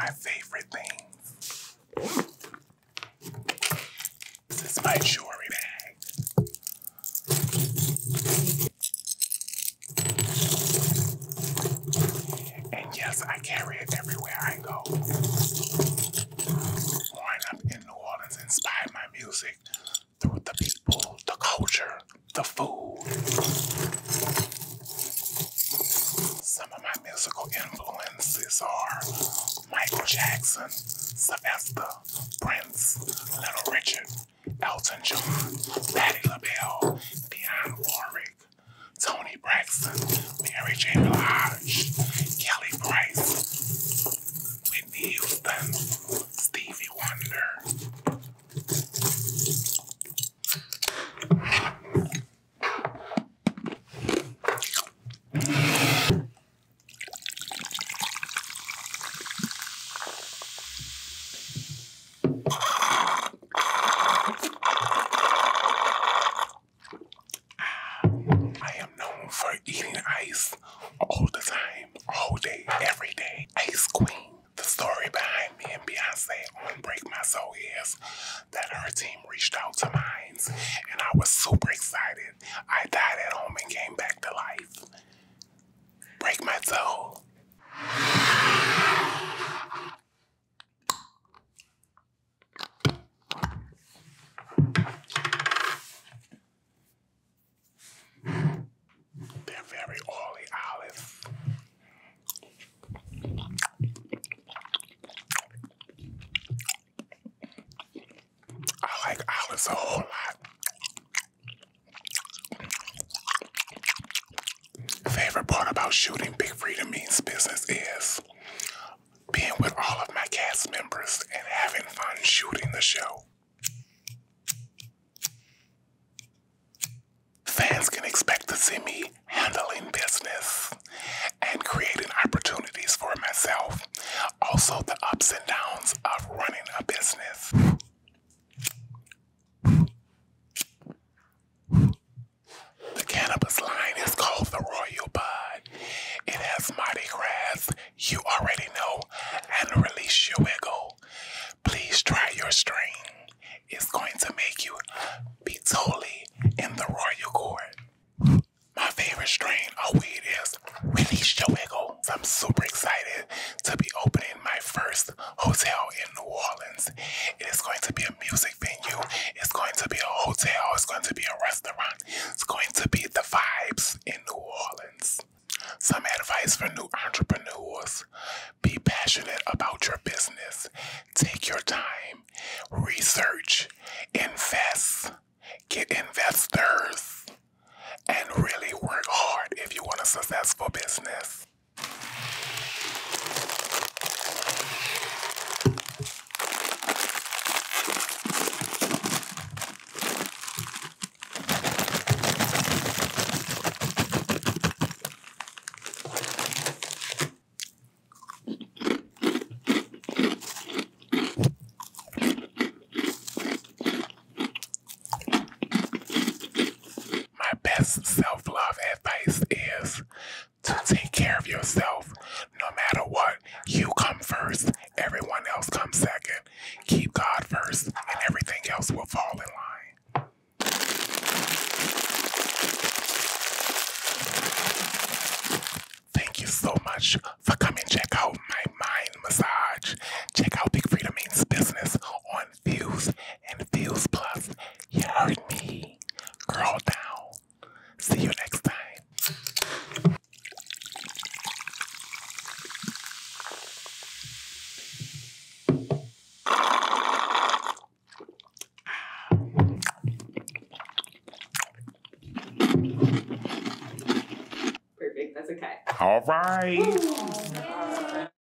my favorite thing. This is my jewelry bag. And yes, I carry it everywhere I go. Growing up in New Orleans inspired my music through the people, the culture, the food. Sylvester, Prince, Little Richard, Elton John, Patti LaBelle, Dionne Warwick, Toni Braxton, Mary J. Blige, Soul is that her team reached out to mine, and I was super excited. I died at olives a whole lot. Favorite part about shooting Big Freedia Means Business is being with all of my cast members and having fun shooting the show. Fans can expect to see me handling business and creating opportunities for myself. Also, the ups and downs of running a business. The cannabis line is called the Royal Bud. It has Mardi Gras, you already know, and Release Your Wiggle. Please try your strain. It's going to make you be totally in the royal court. My favorite strain of weed is Release Your Wiggle. I'm super excited to be opening my first hotel in New Orleans. It is going to be a music venue. It's going to be a hotel. It's going to be a restaurant. It's going to be the vibes in New Orleans. Some advice for new entrepreneurs be passionate about your business, take your time, research, invest, get investors, and really work hard if you want a successful business. My best self love advice That's okay. All right.